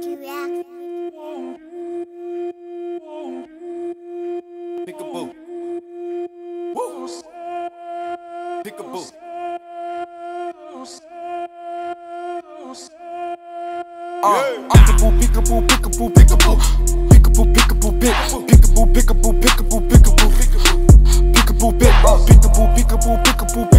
Pickaboo. React. Peekaboo. Woo. Pickaboo. Uh, pickaboo, pickaboo, peekaboo, peekaboo. Peekaboo, peekaboo, pick. Peekaboo, peekaboo, peekaboo, peekaboo. Peekaboo, pick. Peekaboo, peekaboo, peekaboo, peekaboo. Pick.